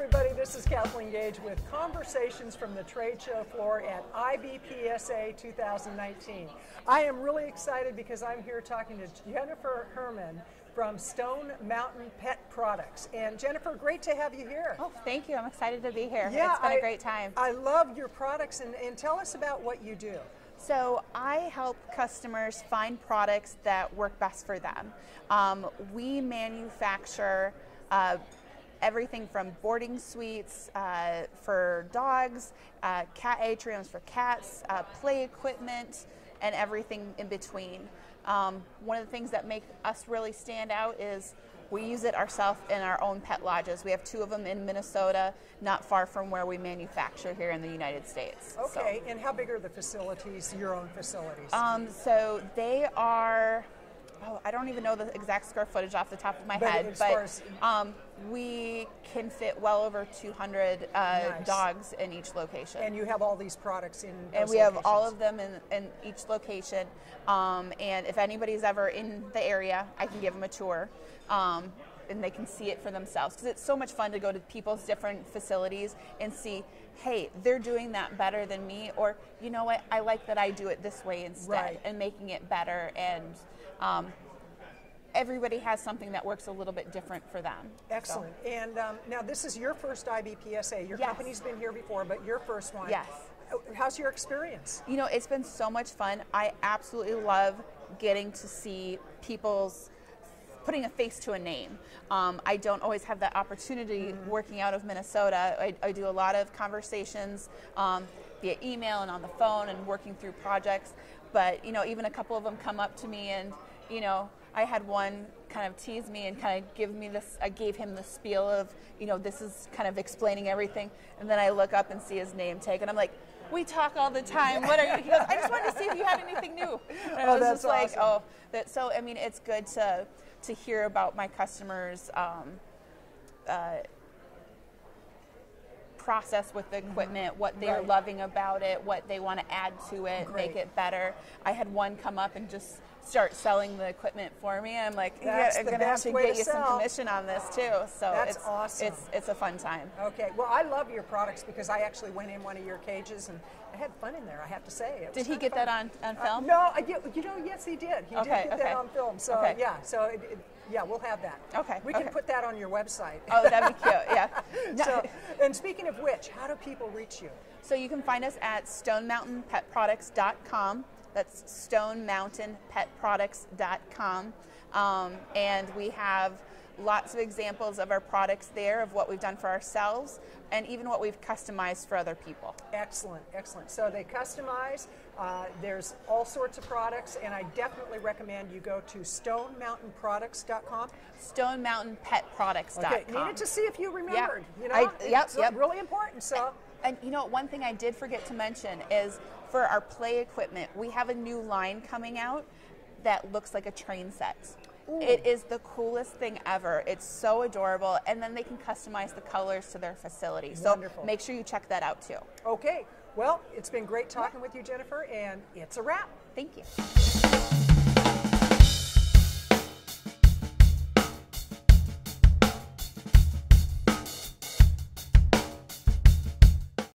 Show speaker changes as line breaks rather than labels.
everybody. This is Kathleen Gage with Conversations from the trade show floor at IBPSA 2019. I am really excited because I'm here talking to Jennifer Herman from Stone Mountain Pet Products. And Jennifer, great to have you here.
Oh, thank you. I'm excited to be here.
Yeah,
it's been
I,
a great time.
I love your products and, and tell us about what you do.
So I help customers find products that work best for them. Um, we manufacture uh, everything from boarding suites uh, for dogs, uh, cat atriums for cats, uh, play equipment, and everything in between. Um, one of the things that make us really stand out is we use it ourselves in our own pet lodges. We have two of them in Minnesota, not far from where we manufacture here in the United States.
Okay, so. and how big are the facilities, your own facilities?
Um, so they are oh, I don't even know the exact square footage off the top of my
but
head, but um, we can fit well over 200 uh, nice. dogs in each location.
And you have all these products in
And we
locations.
have all of them in, in each location. Um, and if anybody's ever in the area, I can give them a tour. Um, and they can see it for themselves because it's so much fun to go to people's different facilities and see hey they're doing that better than me or you know what i like that i do it this way instead
right.
and making it better and um, everybody has something that works a little bit different for them.
Excellent. So. And um, now this is your first IBPSA. Your
yes.
company's been here before, but your first one.
Yes.
Oh, how's your experience?
You know, it's been so much fun. I absolutely love getting to see people's putting a face to a name. Um, I don't always have that opportunity mm-hmm. working out of Minnesota. I, I, do a lot of conversations um, via email and on the phone and working through projects. But you know, even a couple of them come up to me and you know, I had one kind of tease me and kind of give me this. I gave him the spiel of, you know, this is kind of explaining everything, and then I look up and see his name tag, and I'm like, we talk all the time. What are you? He goes, I just wanted to see if you had anything new. And
oh,
I was
that's
just like,
awesome.
oh, that. So I mean, it's good to to hear about my customers. Um, uh, process with the equipment, what they're
right.
loving about it, what they want to add to it,
Great.
make it better. I had one come up and just start selling the equipment for me. I'm like, yeah, I'm
going
to have to get you
sell.
some commission on this too. So
That's
it's
awesome.
It's it's a fun time.
Okay. Well, I love your products because I actually went in one of your cages and I had fun in there. I have to say. It
did he get
fun.
that on, on
uh,
film?
Uh, no, I, you know, yes, he did. He
okay,
did get
okay.
that on film. So
okay.
yeah, so it, it, yeah, we'll have that.
Okay.
We can put that on your website.
Oh, that'd be cute. Yeah.
so, and speaking of which, how do people reach you?
So you can find us at stonemountainpetproducts.com. That's stonemountainpetproducts.com. Um, and we have lots of examples of our products there of what we've done for ourselves and even what we've customized for other people.
Excellent, excellent. So they customize. Uh, there's all sorts of products, and I definitely recommend you go to stonemountainproducts.com.
Stonemountainpetproducts.com.
Okay, needed to see if you remembered.
Yep.
You know,
I, yep,
it's
yep.
really important. So.
And, and you know, one thing I did forget to mention is for our play equipment, we have a new line coming out that looks like a train set.
Ooh.
It is the coolest thing ever. It's so adorable, and then they can customize the colors to their facility. So
Wonderful.
make sure you check that out too.
Okay. Well, it's been great talking with you, Jennifer, and it's a wrap.
Thank you.